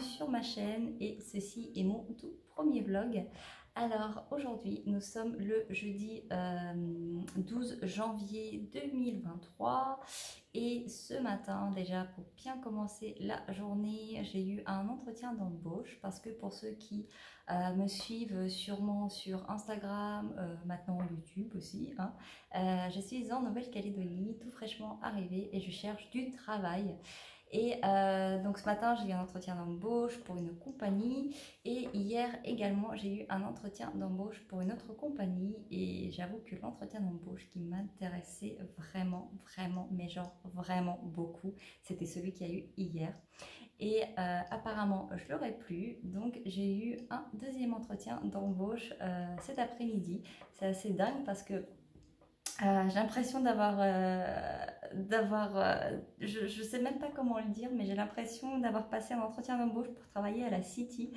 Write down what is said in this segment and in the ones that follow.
sur ma chaîne et ceci est mon tout premier vlog. Alors aujourd'hui nous sommes le jeudi 12 euh, janvier 2023 et ce matin déjà pour bien commencer la journée j'ai eu un entretien d'embauche parce que pour ceux qui euh, me suivent sûrement sur Instagram, euh, maintenant YouTube aussi, hein, je suis en Nouvelle-Calédonie tout fraîchement arrivée et je cherche du travail. Et euh, donc ce matin, j'ai eu un entretien d'embauche pour une compagnie. Et hier également, j'ai eu un entretien d'embauche pour une autre compagnie. Et j'avoue que l'entretien d'embauche qui m'intéressait vraiment, vraiment, mais genre vraiment beaucoup, c'était celui qu'il y a eu hier. Et euh, apparemment, je l'aurais plus. Donc j'ai eu un deuxième entretien d'embauche euh, cet après-midi. C'est assez dingue parce que j'ai l'impression d'avoir d'avoir, euh, je ne sais même pas comment le dire, mais j'ai l'impression d'avoir passé un entretien d'embauche pour travailler à la City,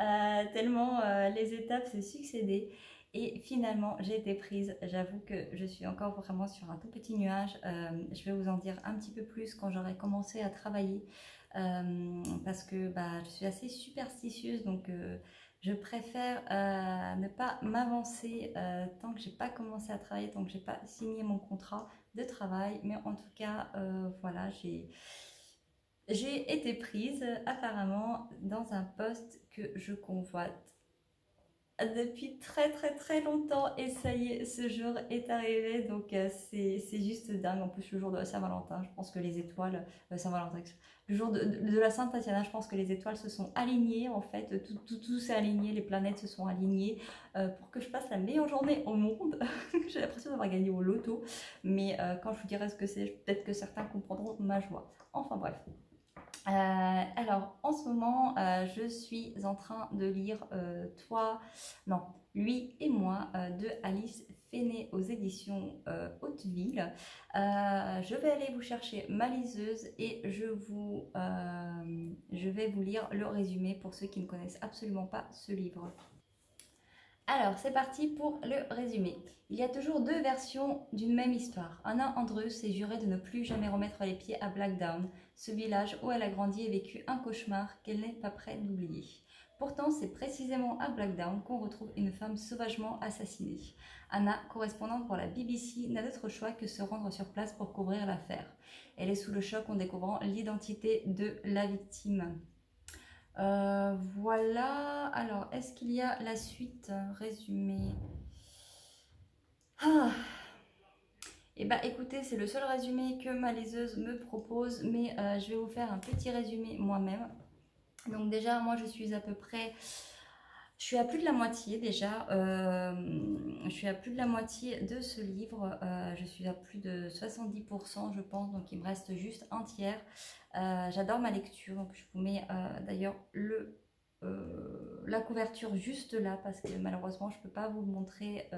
euh, tellement euh, les étapes se succédaient. Et finalement, j'ai été prise. J'avoue que je suis encore vraiment sur un tout petit nuage. je vais vous en dire un petit peu plus quand j'aurai commencé à travailler. parce que bah, je suis assez superstitieuse, donc je préfère ne pas m'avancer tant que j'ai pas commencé à travailler, tant que j'ai pas signé mon contrat de travail. Mais en tout cas, euh, voilà, j'ai... Été prise apparemment dans un poste que je convoite depuis très très très longtemps et ça y est, ce jour est arrivé donc euh, c'est juste dingue. En plus le jour de Saint-Valentin, je pense que les étoiles, euh, Saint-Valentin, le jour de, la Sainte Tatiana, je pense que les étoiles se sont alignées en fait, tout, tout, tout s'est aligné, les planètes se sont alignées euh, pour que je passe la meilleure journée au monde. J'ai l'impression d'avoir gagné au loto, mais euh, quand je vous dirai ce que c'est, peut-être que certains comprendront ma joie. Enfin bref. Euh, alors en ce moment, je suis en train de lire Toi, non, lui et moi de Alice aux éditions euh, Hauteville. Euh, je vais aller vous chercher ma liseuse et euh, je vais vous lire le résumé pour ceux qui ne connaissent absolument pas ce livre. Alors, c'est parti pour le résumé. Il y a toujours deux versions d'une même histoire. Anna Andrews s'est juré de ne plus jamais remettre les pieds à Blackdown, ce village où elle a grandi et vécu un cauchemar qu'elle n'est pas prête d'oublier. Pourtant, c'est précisément à Blackdown qu'on retrouve une femme sauvagement assassinée. Anna, correspondante pour la BBC, n'a d'autre choix que se rendre sur place pour couvrir l'affaire. Elle est sous le choc en découvrant l'identité de la victime. Euh, voilà. Alors, est-ce qu'il y a la suite résumée ah. Eh bien, écoutez, c'est le seul résumé que ma liseuse me propose, mais euh, je vais vous faire un petit résumé moi-même. Donc déjà, moi, je suis à peu près je suis à plus de la moitié déjà, euh, je suis à plus de la moitié de ce livre, euh, je suis à plus de 70% je pense, donc il me reste juste un tiers. Euh, j'adore ma lecture, donc je vous mets d'ailleurs le la couverture juste là parce que malheureusement je ne peux pas vous montrer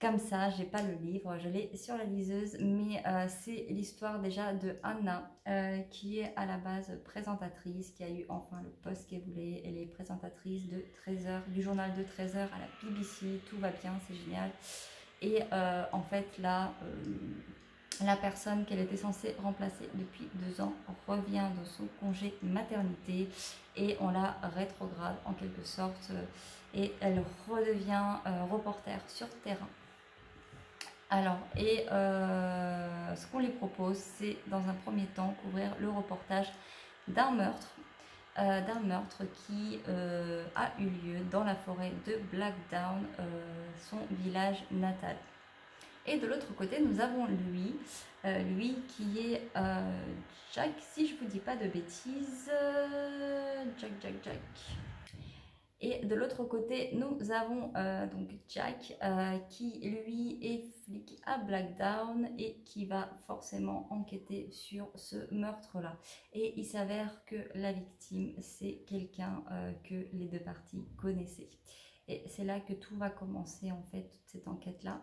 comme ça, j'ai pas le livre, je l'ai sur la liseuse, mais euh, c'est l'histoire déjà de Anna, euh, qui est à la base présentatrice, qui a eu enfin le poste qu'elle voulait. Elle est présentatrice de 13h, du journal de 13h à la BBC, tout va bien, c'est génial. Et euh, en fait, là, la personne qu'elle était censée remplacer depuis deux ans revient de son congé maternité et on la rétrograde en quelque sorte et elle redevient reporter sur terrain alors, et euh, ce qu'on les propose, c'est dans un premier temps couvrir le reportage d'un meurtre, euh, d'un meurtre qui euh, a eu lieu dans la forêt de Blackdown, son village natal. Et de l'autre côté, nous avons lui, lui qui est Jack, si je vous dis pas de bêtises, Jack, Jack, Jack. Et de l'autre côté, nous avons euh, donc Jack euh, qui lui est flic à Blackdown et qui va forcément enquêter sur ce meurtre-là. Et il s'avère que la victime, c'est quelqu'un euh, que les deux parties connaissaient. Et c'est là que tout va commencer en fait, toute cette enquête-là.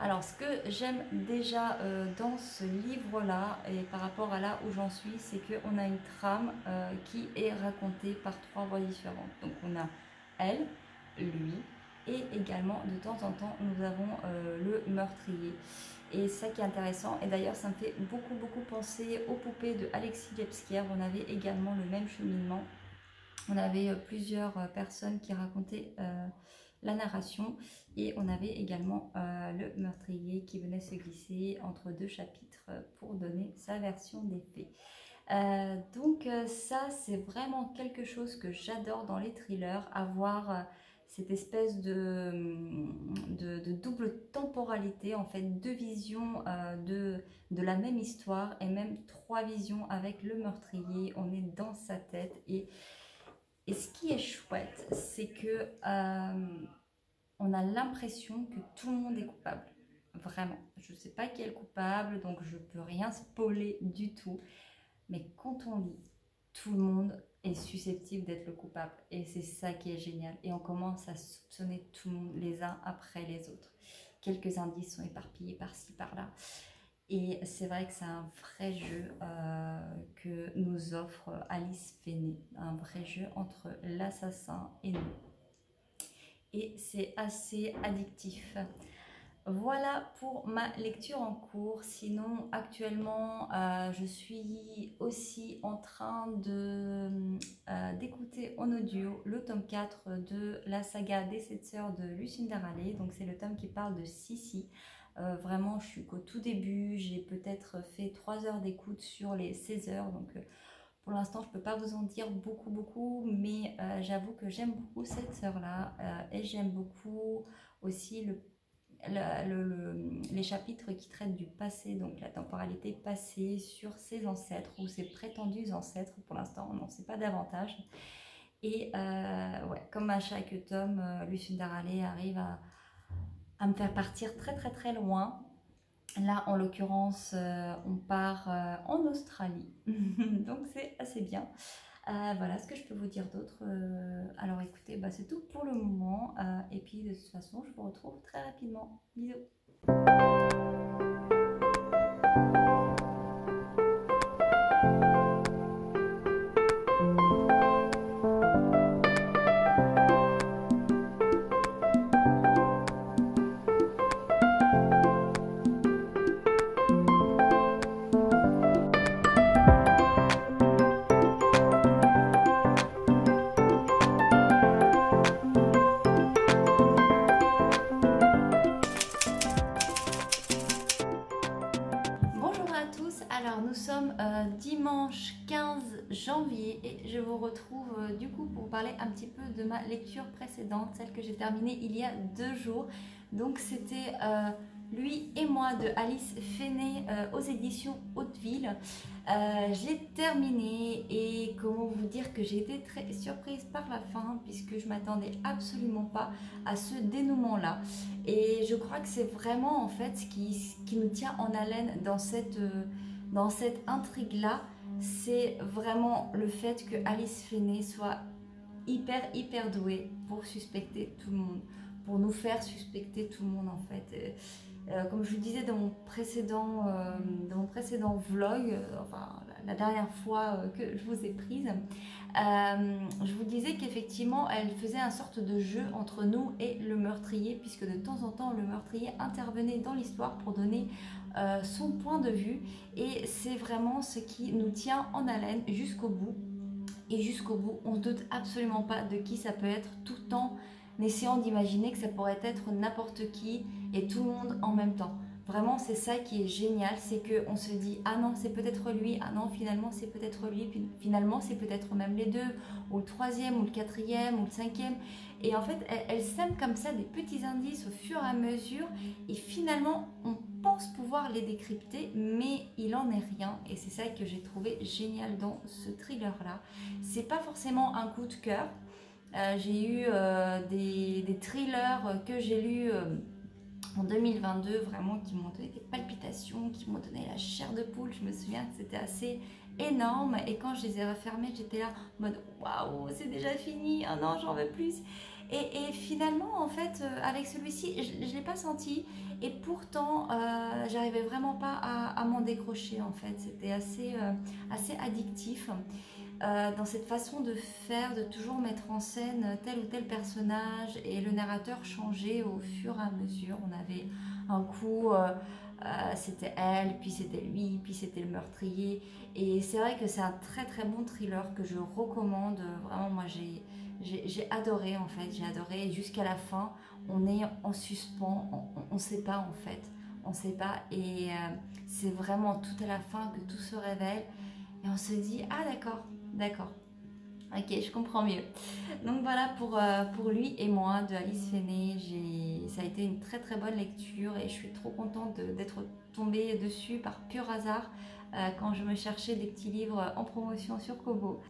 Alors, ce que j'aime déjà euh, dans ce livre-là, et par rapport à là où j'en suis, c'est qu'on a une trame euh, qui est racontée par trois voix différentes. Donc, on a elle, lui et également de temps en temps nous avons le meurtrier. Et ça qui est intéressant, et d'ailleurs ça me fait beaucoup beaucoup penser aux poupées de Alexis Lepskier, on avait également le même cheminement. On avait plusieurs personnes qui racontaient la narration et on avait également euh, le meurtrier qui venait se glisser entre deux chapitres pour donner sa version des faits. Euh, donc euh, ça c'est vraiment quelque chose que j'adore dans les thrillers, avoir cette espèce de, de, double temporalité, en fait deux visions de la même histoire et même trois visions avec le meurtrier, on est dans sa tête et et ce qui est chouette, c'est que euh, on a l'impression que tout le monde est coupable. Vraiment. Je ne sais pas qui est le coupable, donc je ne peux rien spoiler du tout. Mais quand on lit, tout le monde est susceptible d'être le coupable. Et c'est ça qui est génial. Et on commence à soupçonner tout le monde les uns après les autres. Quelques indices sont éparpillés par-ci, par-là. Et c'est vrai que c'est un vrai jeu euh, que nous offre Alice Fenné, un vrai jeu entre l'assassin et nous. Et c'est assez addictif. Voilà pour ma lecture en cours. Sinon, actuellement, euh, je suis aussi en train euh, d'écouter en audio le tome 4 de la saga des 7 sœurs de Lucinda Raleigh. Donc, c'est le tome qui parle de Sissi. Euh, vraiment, je suis qu'au tout début. J'ai peut-être fait 3 heures d'écoute sur les 16 heures. Donc, euh, pour l'instant, je ne peux pas vous en dire beaucoup, beaucoup. Mais euh, j'avoue que j'aime beaucoup cette sœur-là. et j'aime beaucoup aussi le, les chapitres qui traitent du passé, donc la temporalité passée sur ses ancêtres ou ses prétendus ancêtres. Pour l'instant, on n'en sait pas davantage. Et ouais, comme à chaque tome, Lucinda Raleigh arrive à à me faire partir très très très loin. Là, en l'occurrence, euh, on part euh, en Australie, donc c'est assez bien. Euh, voilà ce que je peux vous dire d'autre. alors écoutez, bah, c'est tout pour le moment. et puis de toute façon, je vous retrouve très rapidement. Bisous et je vous retrouve euh, du coup pour parler un petit peu de ma lecture précédente, celle que j'ai terminée il y a deux jours. Donc c'était euh, Lui et moi de Alice Fenet euh, aux éditions Hauteville. j'ai terminé et comment vous dire que j'ai été très surprise par la fin puisque je m'attendais absolument pas à ce dénouement là. Et je crois que c'est vraiment en fait ce qui, nous tient en haleine dans cette, dans cette intrigue là c'est vraiment le fait que Alice Feney soit hyper hyper douée pour suspecter tout le monde, pour nous faire suspecter tout le monde en fait. Euh, euh, comme je vous disais dans mon précédent, euh, dans mon précédent vlog, enfin la dernière fois que je vous ai prise, je vous disais qu'effectivement elle faisait un sorte de jeu entre nous et le meurtrier, puisque de temps en temps le meurtrier intervenait dans l'histoire pour donner euh, son point de vue et c'est vraiment ce qui nous tient en haleine jusqu'au bout. Et jusqu'au bout, on ne doute absolument pas de qui ça peut être tout en essayant d'imaginer que ça pourrait être n'importe qui et tout le monde en même temps. Vraiment, c'est ça qui est génial, c'est qu'on se dit ah non, c'est peut-être lui, ah non, finalement c'est peut-être lui, finalement c'est peut-être même les deux, ou le troisième, ou le quatrième, ou le cinquième. Et en fait, elle, sème comme ça des petits indices au fur et à mesure, et finalement, on pense pouvoir les décrypter, mais il en est rien. Et c'est ça que j'ai trouvé génial dans ce thriller-là. C'est pas forcément un coup de cœur. Euh, j'ai eu euh, des, thrillers que j'ai lus. Euh, en 2022 vraiment qui m'ont donné des palpitations, qui m'ont donné la chair de poule. Je me souviens que c'était assez énorme et quand je les ai refermés, j'étais là en mode waouh, c'est déjà fini, un an, j'en veux plus. Et, finalement, en fait, euh, avec celui-ci, je ne l'ai pas senti et pourtant, euh, j'arrivais vraiment pas à, m'en décrocher en fait. C'était assez, euh, assez addictif. Euh, dans cette façon de faire, de toujours mettre en scène tel ou tel personnage et le narrateur changeait au fur et à mesure. On avait un coup, euh, euh, c'était elle, puis c'était lui, puis c'était le meurtrier. Et c'est vrai que c'est un très très bon thriller que je recommande. Vraiment, moi j'ai adoré en fait, j'ai adoré jusqu'à la fin. On est en suspens, on ne sait pas en fait, on ne sait pas. Et c'est vraiment tout à la fin que tout se révèle. Et on se dit, ah d'accord, D'accord. Ok, je comprends mieux. Donc voilà pour, euh, pour lui et moi de Alice Fenné. Ça a été une très très bonne lecture et je suis trop contente d'être tombée dessus par pur hasard euh, quand je me cherchais des petits livres en promotion sur Kobo.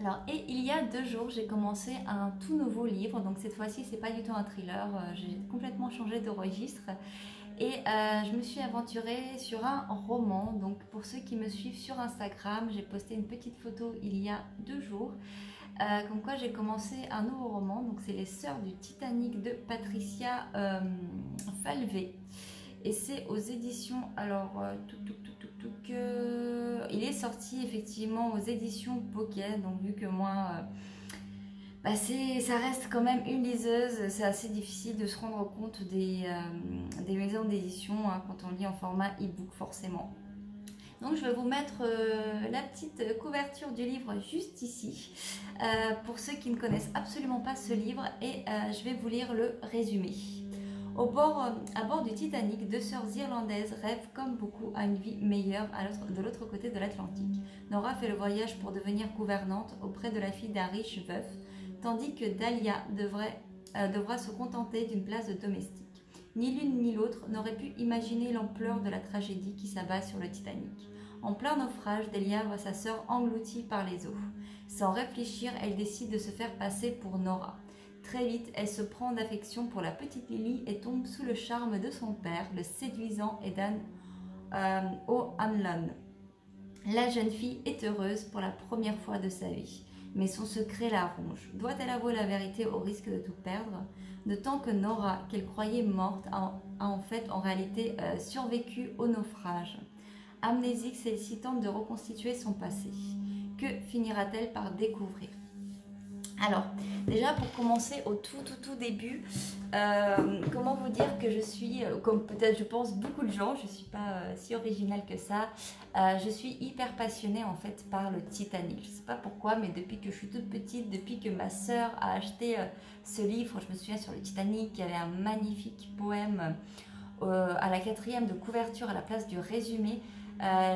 Alors, et il y a deux jours, j'ai commencé un tout nouveau livre. Donc cette fois-ci, c'est pas du tout un thriller. Euh, j'ai complètement changé de registre. Et euh, je me suis aventurée sur un roman. Donc pour ceux qui me suivent sur Instagram, j'ai posté une petite photo il y a deux jours. Euh, comme quoi j'ai commencé un nouveau roman. Donc c'est Les Sœurs du Titanic de Patricia euh, Falvé. Et c'est aux éditions. Alors, euh, tout, tout, tout, il est sorti effectivement aux éditions Pocket. Donc vu que moi bah ça reste quand même une liseuse. C'est assez difficile de se rendre compte des, euh, maisons d'édition hein, quand on lit en format e-book forcément. Donc je vais vous mettre euh, la petite couverture du livre juste ici euh, pour ceux qui ne connaissent absolument pas ce livre et je vais vous lire le résumé. Au bord, à bord du Titanic, deux sœurs irlandaises rêvent comme beaucoup à une vie meilleure de l'autre côté de l'Atlantique. Nora fait le voyage pour devenir gouvernante auprès de la fille d'un riche veuf tandis que Dahlia euh, devra se contenter d'une place de domestique. Ni l'une ni l'autre n'aurait pu imaginer l'ampleur de la tragédie qui s'abat sur le Titanic. En plein naufrage, Delia voit sa sœur engloutie par les eaux. Sans réfléchir, elle décide de se faire passer pour Nora. Très vite, elle se prend d'affection pour la petite Lily et tombe sous le charme de son père, le séduisant Edan euh, O'Hanlon. La jeune fille est heureuse pour la première fois de sa vie mais son secret la ronge. Doit-elle avouer la vérité au risque de tout perdre? De tant que Nora, qu'elle croyait morte, a, en fait en réalité euh, survécu au naufrage. Amnésique, celle-ci tente de reconstituer son passé. Que finira-t-elle par découvrir? Alors, déjà pour commencer au tout tout tout début, euh, comment vous dire que je suis, euh, comme peut-être je pense beaucoup de gens, je ne suis pas euh, si originale que ça, je suis hyper passionnée en fait par le Titanic. Je ne sais pas pourquoi, mais depuis que je suis toute petite, depuis que ma sœur a acheté ce livre, je me souviens sur le Titanic, il y avait un magnifique poème à la quatrième de couverture à la place du résumé.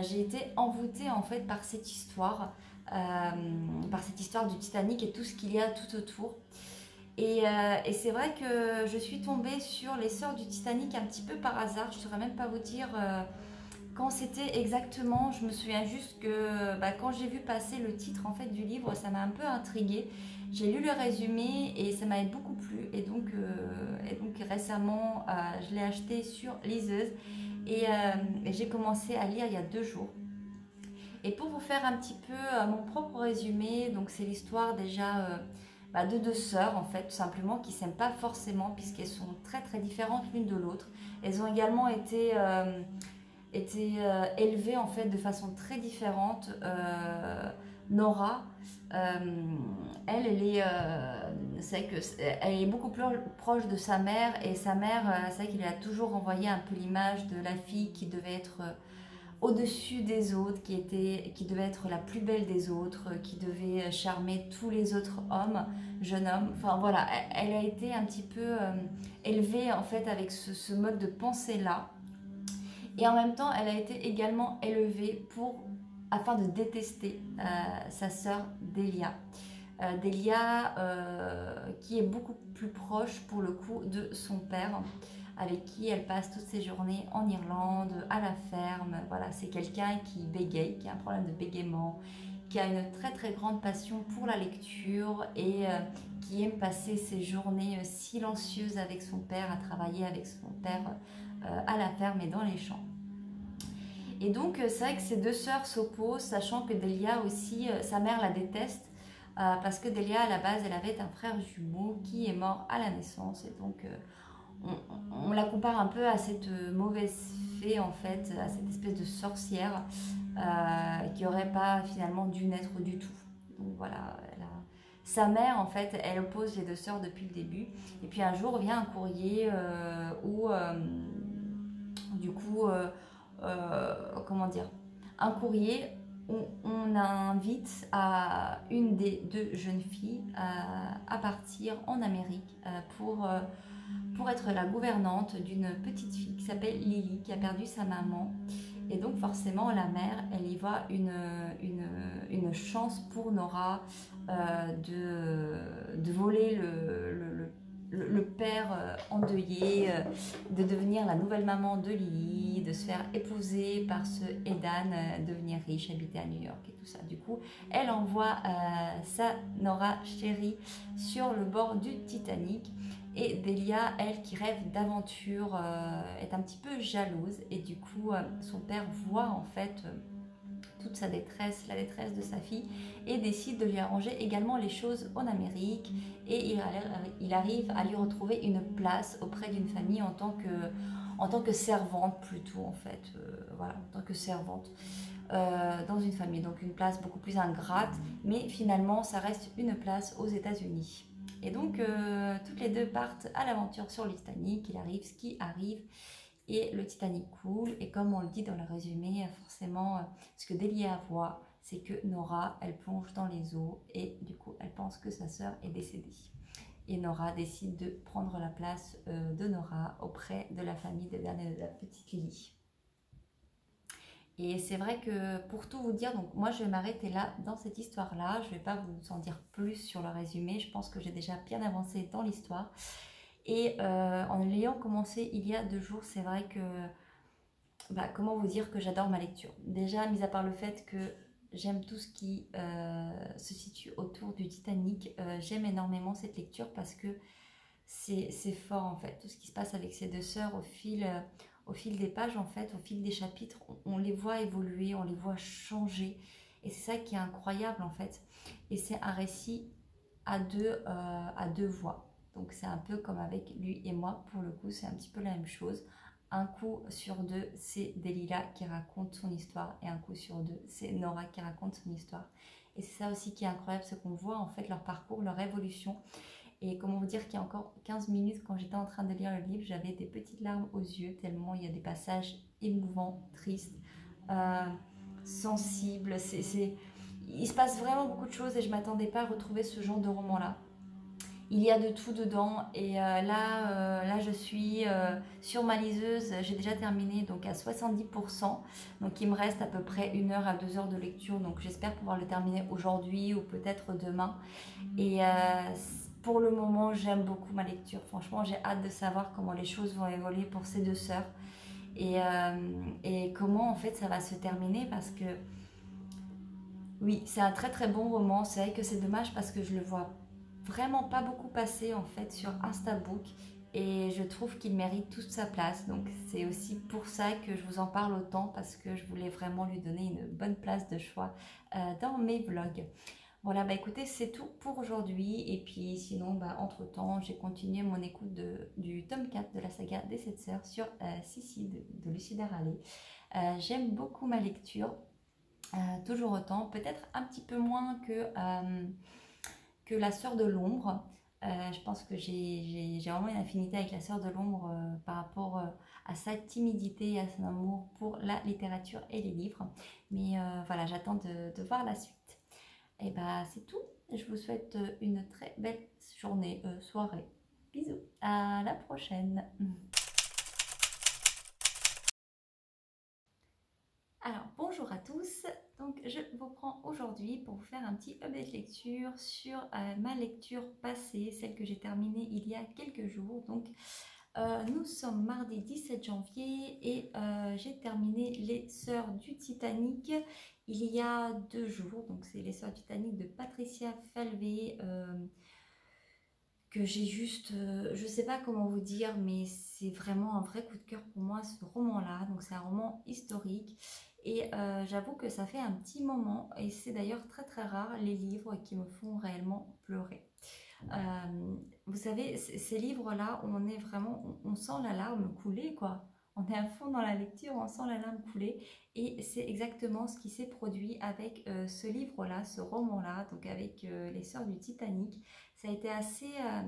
J'ai été envoûtée en fait par cette histoire. Euh, par cette histoire du Titanic et tout ce qu'il y a tout autour. Euh, et, c'est vrai que je suis tombée sur les sœurs du Titanic un petit peu par hasard. Je ne saurais même pas vous dire euh, quand c'était exactement. Je me souviens juste que bah, quand j'ai vu passer le titre en fait du livre, ça m'a un peu intriguée. J'ai lu le résumé et ça m'avait beaucoup plu. Et donc, et donc récemment, je l'ai acheté sur liseuse et j'ai commencé à lire il y a deux jours. Et pour vous faire un petit peu euh, mon propre résumé, donc c'est l'histoire déjà euh, bah, de deux sœurs en fait, tout simplement, qui s'aiment pas forcément puisqu'elles sont très très différentes l'une de l'autre. Elles ont également été, euh, été élevées en fait de façon très différente. Nora, elle, elle est, c'est que elle est beaucoup plus proche de sa mère et sa mère, c'est a toujours envoyé un peu l'image de la fille qui devait être au-dessus des autres, qui, était, qui devait être la plus belle des autres, qui devait charmer tous les autres hommes, jeunes hommes. Enfin voilà, elle, a été un petit peu euh, élevée en fait avec ce, mode de pensée-là. Et en même temps, elle a été également élevée pour, afin de détester euh, sa sœur Delia. Euh, Delia qui est beaucoup plus proche pour le coup de son père avec qui elle passe toutes ses journées en Irlande, à la ferme. Voilà, c'est quelqu'un qui bégaye, qui a un problème de bégaiement, qui a une très très grande passion pour la lecture et euh, qui aime passer ses journées euh, silencieuses avec son père, à travailler avec son père euh, à la ferme et dans les champs. Et donc c'est vrai que ces deux sœurs s'opposent, sachant que Delia aussi, sa mère la déteste, parce que Delia à la base elle avait un frère jumeau qui est mort à la naissance et donc on, la compare un peu à cette mauvaise fée, en fait, à cette espèce de sorcière euh, qui n'aurait pas finalement dû naître du tout. Voilà, sa mère, en fait, elle oppose les deux sœurs depuis le début. Et puis un jour vient un courrier où, du coup, comment dire, un courrier on, invite à une des deux jeunes filles à, partir en Amérique euh, pour, euh, pour être la gouvernante d'une petite fille qui s'appelle Lily, qui a perdu sa maman. Et donc forcément, la mère, elle y voit une, une, chance pour Nora euh, de, de voler le le, père euh, endeuillé, euh, de devenir la nouvelle maman de Lily, de se faire épouser par ce Edan, devenir riche, habiter à New York et tout ça. Du coup, elle envoie sa Nora chérie sur le bord du Titanic. Et Delia, elle qui rêve d'aventure, est un petit peu jalouse. Et du coup, son père voit en fait toute sa détresse, la détresse de sa fille, et décide de lui arranger également les choses en Amérique. Et il, arrive à lui retrouver une place auprès d'une famille en tant que, en tant que servante plutôt en fait, euh, voilà, en tant que servante. Euh, dans une famille, donc une place beaucoup plus ingrate, mais finalement ça reste une place aux États-Unis. Et donc euh, toutes les deux partent à l'aventure sur le Titanic, il arrive ce qui arrive, et le Titanic coule. Et comme on le dit dans le résumé, forcément, euh, ce que Delia voit, c'est que Nora, elle plonge dans les eaux et du coup, elle pense que sa sœur est décédée. Et Nora décide de prendre la place euh, de Nora auprès de la famille de la petite Lily. Et c'est vrai que pour tout vous dire, donc moi je vais m'arrêter là dans cette histoire-là. Je ne vais pas vous en dire plus sur le résumé. Je pense que j'ai déjà bien avancé dans l'histoire. Et euh, en l'ayant commencé il y a deux jours, c'est vrai que, bah, comment vous dire que j'adore ma lecture? Déjà, mis à part le fait que j'aime tout ce qui euh, se situe autour du Titanic, euh, j'aime énormément cette lecture parce que c'est fort en fait. Tout ce qui se passe avec ces deux sœurs au fil, au fil des pages, en fait, au fil des chapitres, on, les voit évoluer, on les voit changer. Et c'est ça qui est incroyable en fait. Et c'est un récit à deux, à deux voix. Donc c'est un peu comme avec lui et moi, pour le coup c'est un petit peu la même chose. Un coup sur deux, c'est Delila qui raconte son histoire et un coup sur deux, c'est Nora qui raconte son histoire. Et c'est ça aussi qui est incroyable, c'est qu'on voit en fait leur parcours, leur évolution. Et comment vous dire qu'il y a encore 15 minutes, quand j'étais en train de lire le livre, j'avais des petites larmes aux yeux, tellement il y a des passages émouvants, tristes, euh, sensibles. Il se passe vraiment beaucoup de choses et je ne m'attendais pas à retrouver ce genre de roman-là il y a de tout dedans et euh, là, euh, là je suis sur ma liseuse, j'ai déjà terminé donc à 70%, donc il me reste à peu près une heure à deux heures de lecture, donc j'espère pouvoir le terminer aujourd'hui ou peut-être demain. Et pour le moment, j'aime beaucoup ma lecture, franchement j'ai hâte de savoir comment les choses vont évoluer pour ces deux sœurs et, et comment en fait ça va se terminer parce que oui, c'est un très très bon roman, c'est vrai que c'est dommage parce que je le vois vraiment pas beaucoup passé en fait sur Instabook et je trouve qu'il mérite toute sa place. Donc c'est aussi pour ça que je vous en parle autant parce que je voulais vraiment lui donner une bonne place de choix euh, dans mes vlogs. Voilà, bah écoutez, c'est tout pour aujourd'hui. Et puis sinon, bah, entre-temps, j'ai continué mon écoute de, du tome 4 de la saga des 7 sœurs sur euh, de, de Lucie euh, J'aime beaucoup ma lecture, euh, toujours autant. Peut-être un petit peu moins que que la sœur de l'ombre. Euh, je pense que j'ai vraiment une affinité avec la sœur de l'ombre euh, par rapport euh, à sa timidité et à son amour pour la littérature et les livres. Mais voilà, j'attends de, voir la suite. Et bah c'est tout. Je vous souhaite une très belle journée, soirée. Bisous. À la prochaine. Alors bonjour à tous. Donc je vous prends aujourd'hui pour vous faire un petit update lecture sur euh, ma lecture passée, celle que j'ai terminée il y a quelques jours. Euh, nous sommes mardi 17 janvier et euh, j'ai terminé Les Sœurs du Titanic il y a deux jours. Donc c'est Les Sœurs du Titanic de Patricia Falvé que j'ai juste, je sais pas comment vous dire, mais c'est vraiment un vrai coup de cœur pour moi ce roman-là. Donc c'est un roman historique et euh, j'avoue que ça fait un petit moment, et c'est d'ailleurs très très rare, les livres qui me font réellement pleurer. Euh, vous savez, ces livres-là, on est vraiment, on sent la larme couler, quoi. on est à fond dans la lecture, on sent la larme couler. Et c'est exactement ce qui s'est produit avec euh, ce livre-là, ce roman-là, donc avec euh, les sœurs du Titanic. Ça a été assez, euh,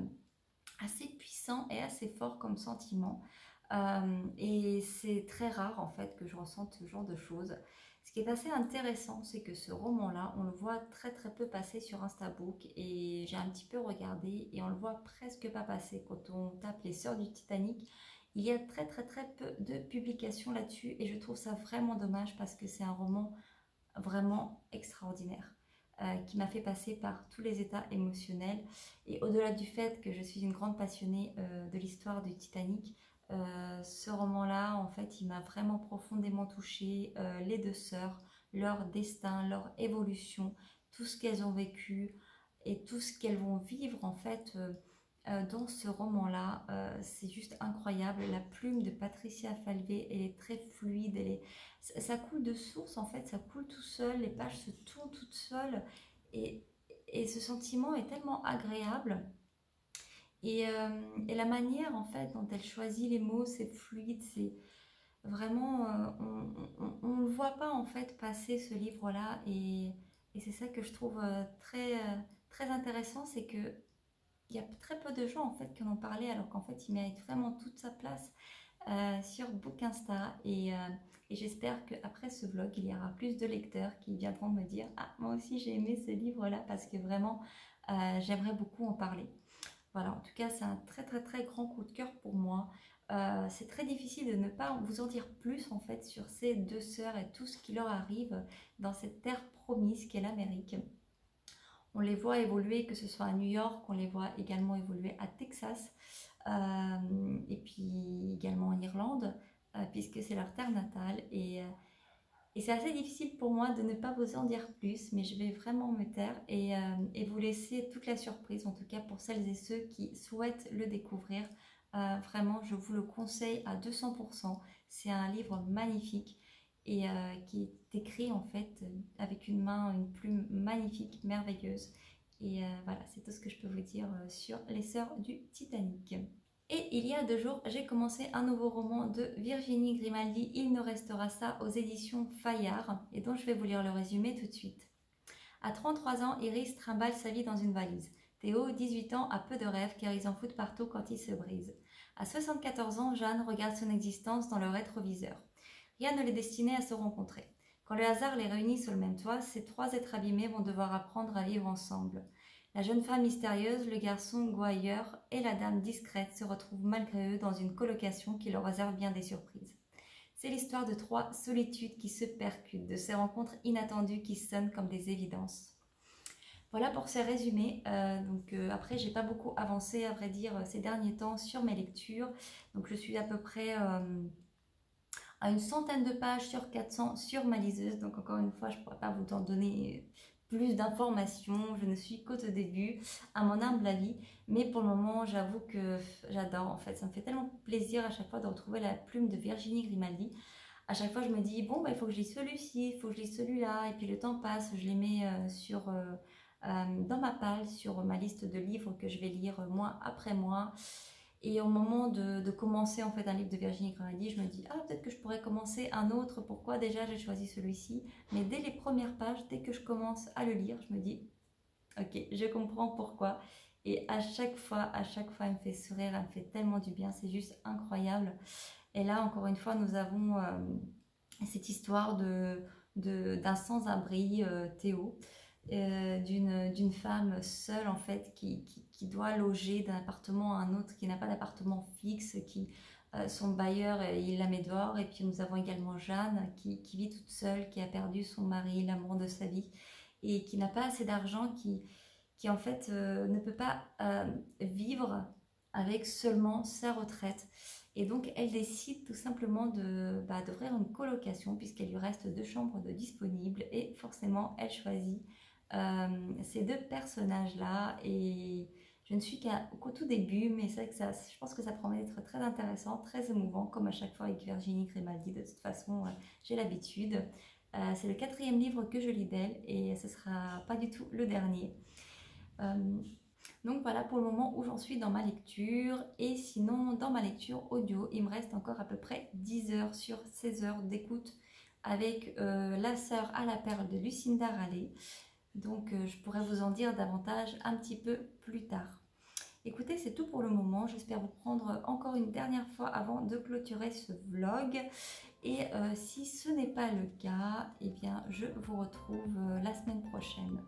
assez puissant et assez fort comme sentiment. et c'est très rare en fait que je ressente ce genre de choses. Ce qui est assez intéressant, c'est que ce roman-là, on le voit très très peu passer sur Instabook et j'ai un petit peu regardé et on le voit presque pas passer quand on tape les sœurs du Titanic. Il y a très très très peu de publications là-dessus et je trouve ça vraiment dommage parce que c'est un roman vraiment extraordinaire euh, qui m'a fait passer par tous les états émotionnels et au-delà du fait que je suis une grande passionnée euh, de l'histoire du Titanic, euh, ce roman-là, en fait, il m'a vraiment profondément touchée. les deux sœurs, leur destin, leur évolution, tout ce qu'elles ont vécu et tout ce qu'elles vont vivre, en fait, euh, dans ce roman-là. Euh, c'est juste incroyable. La plume de Patricia Falvé, elle est très fluide. Ça coule de source, en fait. Ça coule tout seul. Les pages se tournent toutes seules. Et ce sentiment est tellement agréable. Et, euh, et, la manière, en fait, dont elle choisit les mots, c'est fluide. C'est vraiment... on ne le voit pas, en fait, passer ce livre-là. Et, c'est ça que je trouve très, très intéressant. C'est que il y a très peu de gens en fait qui en ont parlé alors qu'en fait il mérite vraiment toute sa place euh, sur Bookinsta et, euh, et j'espère qu'après ce vlog il y aura plus de lecteurs qui viendront me dire ah moi aussi j'ai aimé ce livre là parce que vraiment euh, j'aimerais beaucoup en parler voilà en tout cas c'est un très très très grand coup de cœur pour moi c'est très difficile de ne pas vous en dire plus en fait sur ces deux sœurs et tout ce qui leur arrive dans cette terre promise qu'est l'Amérique on les voit évoluer, que ce soit à New York, on les voit également évoluer à Texas, euh, et puis également en Irlande, euh, puisque c'est leur terre natale. Et, euh, et c'est assez difficile pour moi de ne pas vous en dire plus, mais je vais vraiment me taire et, et, vous laisser toute la surprise, en tout cas pour celles et ceux qui souhaitent le découvrir. vraiment, je vous le conseille à 200%. C'est un livre magnifique et euh, qui est écrit en fait euh, avec une main, une plume magnifique, merveilleuse. Et euh, voilà, c'est tout ce que je peux vous dire sur les sœurs du Titanic. Et il y a deux jours, j'ai commencé un nouveau roman de Virginie Grimaldi, Il ne restera ça, aux éditions Fayard, et dont je vais vous lire le résumé tout de suite. À 33 ans, Iris trimballe sa vie dans une valise. Théo, 18 ans, a peu de rêves car ils en foutent partout quand ils se brisent. À 74 ans, Jeanne regarde son existence dans le rétroviseur. Rien ne les destinait à se rencontrer. Quand le hasard les réunit sous le même toit, ces trois êtres abîmés vont devoir apprendre à vivre ensemble. La jeune femme mystérieuse, le garçon gouailleur et la dame discrète se retrouvent malgré eux dans une colocation qui leur réserve bien des surprises. C'est l'histoire de trois solitudes qui se percutent, de ces rencontres inattendues qui sonnent comme des évidences. Voilà pour ces résumés. Euh, donc euh, après, j'ai pas beaucoup avancé, à vrai dire, ces derniers temps sur mes lectures. Donc je suis à peu près euh, à une centaine de pages sur 400 sur ma liseuse. Donc encore une fois, je ne pourrais pas vous en donner plus d'informations. Je ne suis qu'au début, à mon humble avis. Mais pour le moment, j'avoue que j'adore en fait. Ça me fait tellement plaisir à chaque fois de retrouver la plume de Virginie Grimaldi. À chaque fois, je me dis, bon, bah, il faut que je lise celui-ci, il faut que je lise celui-là. Et puis le temps passe, je les mets euh, sur, euh, euh, dans ma palle, sur ma liste de livres que je vais lire mois après mois. Et au moment de, commencer en fait un livre de Virginie Grimaldi, je me dis ah peut-être que je pourrais commencer un autre. Pourquoi déjà j'ai choisi celui-ci? Mais dès les premières pages, dès que je commence à le lire, je me dis ok, je comprends pourquoi. Et à chaque fois, à chaque fois, elle me fait sourire, elle me fait tellement du bien, c'est juste incroyable. Et là, encore une fois, nous avons euh, cette histoire de d'un sans-abri euh, Théo euh, d'une femme seule en fait qui, qui, doit loger d'un appartement à un autre, qui n'a pas d'appartement fixe, qui euh, son bailleur euh, il la met dehors et puis nous avons également Jeanne qui, qui vit toute seule, qui a perdu son mari, l'amour de sa vie et qui n'a pas assez d'argent, qui, qui en fait ne peut pas vivre avec seulement sa retraite. Et donc, elle décide tout simplement bah, d'ouvrir une colocation puisqu'il lui reste deux chambres de disponibles et forcément, elle choisit euh, ces deux personnages-là. Et je ne suis qu'au tout début, mais c'est que ça, je pense que ça promet d'être très intéressant, très émouvant, comme à chaque fois avec Virginie Grimaldi. De toute façon, euh, j'ai l'habitude. Euh, c'est le quatrième livre que je lis d'elle et ce sera pas du tout le dernier. Donc voilà pour le moment où j'en suis dans ma lecture. Et sinon, dans ma lecture audio, il me reste encore à peu près 10 heures sur 16 heures d'écoute avec euh, La sœur à la perle de Lucinda Raleigh. Donc euh, je pourrais vous en dire davantage un petit peu plus tard. Écoutez, c'est tout pour le moment. J'espère vous prendre encore une dernière fois avant de clôturer ce vlog. Et euh, si ce n'est pas le cas, eh bien, je vous retrouve la semaine prochaine